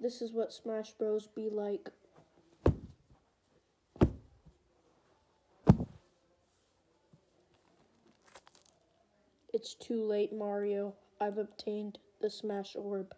This is what Smash Bros. be like. It's too late, Mario. I've obtained the Smash Orb.